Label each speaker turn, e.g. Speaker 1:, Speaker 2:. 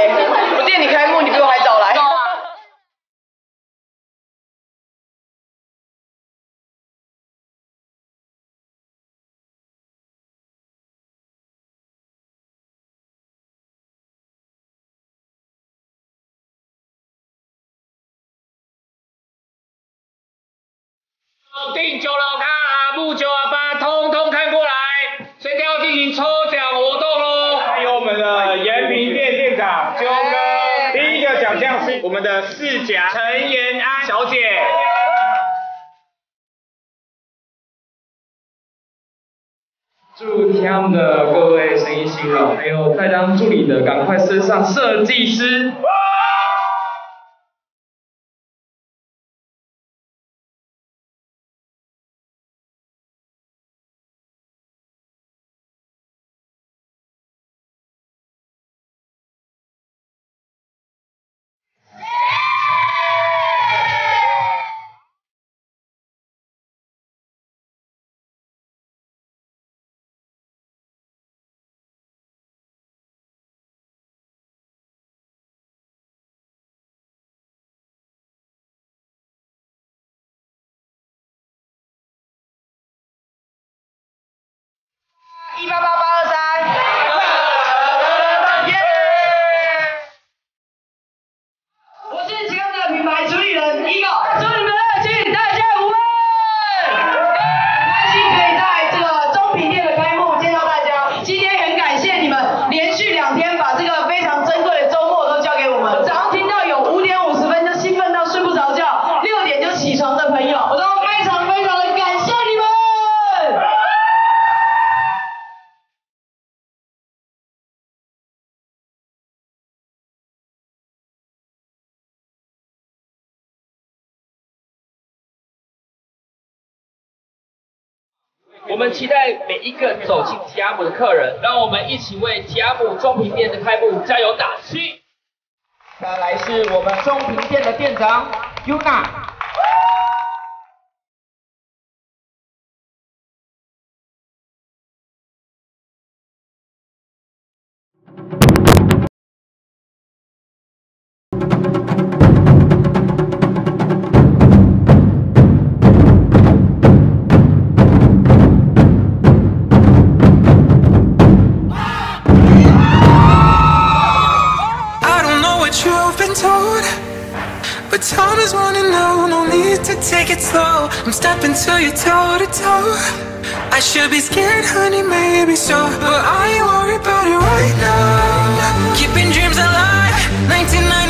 Speaker 1: 哎，我店里开幕，你比我还早来。
Speaker 2: 订九楼卡阿木九阿八，通通看过来，现在要进行抽奖活动喽！
Speaker 3: 还有我们的延平店店长啾哥，第一个奖项是我们的四甲陈延安小姐。
Speaker 4: 祝天安的各位生意兴隆，还有在当助理的赶快升上设计师。
Speaker 1: 我们期
Speaker 4: 待每一个走进提阿姆的客人，让我们一起为提阿姆中平店的开幕加油打气。
Speaker 5: 再来是我们中平店的店长 Yuna。
Speaker 6: Slow. I'm stepping to you toe to toe. I should be scared, honey, maybe so, but I ain't worried about it right now. Keeping dreams alive, 1999 heroes.